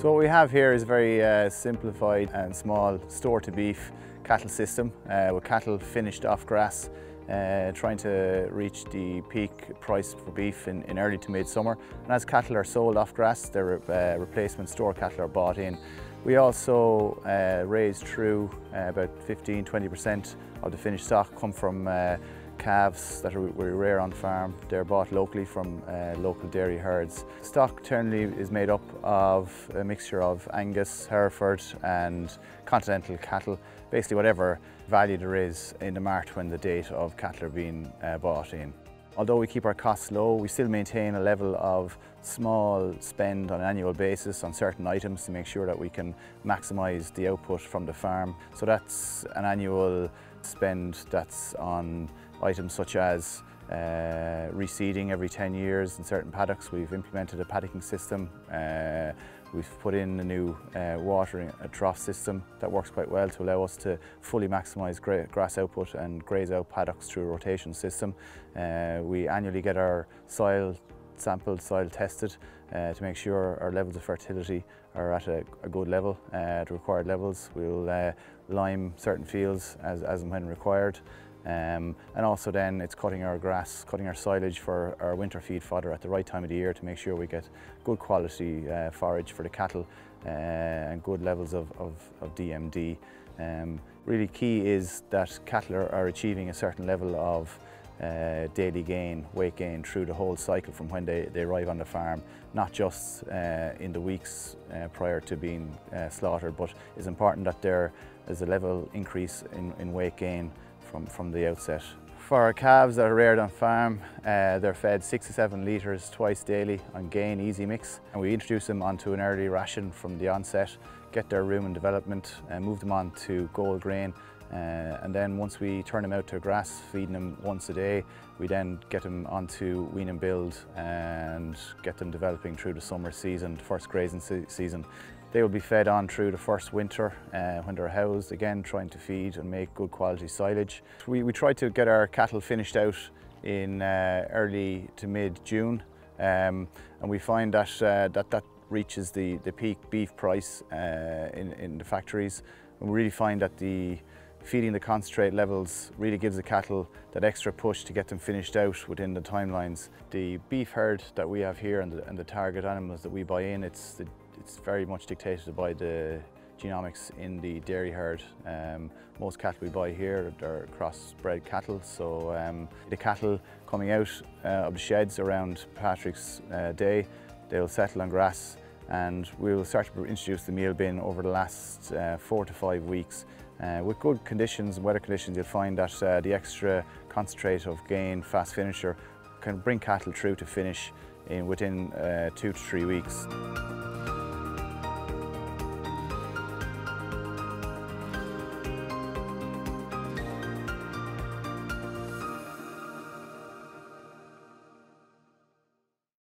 So what we have here is a very uh, simplified and small store-to-beef cattle system uh, with cattle finished off grass uh, trying to reach the peak price for beef in, in early to mid-summer. And as cattle are sold off grass, their uh, replacement store cattle are bought in. We also uh, raise through uh, about 15-20% of the finished stock come from uh, calves that are, we rear on farm. They're bought locally from uh, local dairy herds. Stock generally is made up of a mixture of Angus, Hereford and continental cattle, basically whatever value there is in the mart when the date of cattle are being uh, bought in. Although we keep our costs low, we still maintain a level of small spend on an annual basis on certain items to make sure that we can maximise the output from the farm. So that's an annual spend that's on items such as uh, reseeding every 10 years in certain paddocks. We've implemented a paddocking system. Uh, we've put in a new uh, watering a trough system that works quite well to allow us to fully maximise gra grass output and graze out paddocks through a rotation system. Uh, we annually get our soil sampled, soil tested uh, to make sure our levels of fertility are at a, a good level, uh, required levels. We'll uh, lime certain fields as, as and when required. Um, and also then it's cutting our grass, cutting our silage for our winter feed fodder at the right time of the year to make sure we get good quality uh, forage for the cattle uh, and good levels of, of, of DMD. Um, really key is that cattle are, are achieving a certain level of uh, daily gain, weight gain through the whole cycle from when they, they arrive on the farm, not just uh, in the weeks uh, prior to being uh, slaughtered, but it's important that there is a level increase in, in weight gain from, from the outset. For our calves that are reared on farm, uh, they're fed six to seven litres twice daily on Gain Easy Mix. And we introduce them onto an early ration from the onset, get their rumen development, and move them on to Gold Grain. Uh, and then once we turn them out to grass, feeding them once a day, we then get them onto wean and build and get them developing through the summer season, the first grazing se season. They will be fed on through the first winter uh, when they're housed, again trying to feed and make good quality silage. We, we try to get our cattle finished out in uh, early to mid-June um, and we find that, uh, that that reaches the, the peak beef price uh, in, in the factories. And we really find that the feeding the concentrate levels really gives the cattle that extra push to get them finished out within the timelines. The beef herd that we have here and the, and the target animals that we buy in, it's the it's very much dictated by the genomics in the dairy herd. Um, most cattle we buy here are crossbred cattle, so um, the cattle coming out uh, of the sheds around Patrick's uh, Day, they'll settle on grass and we'll start to introduce the meal bin over the last uh, four to five weeks. Uh, with good conditions and weather conditions, you'll find that uh, the extra concentrate of gain fast finisher can bring cattle through to finish in within uh, two to three weeks.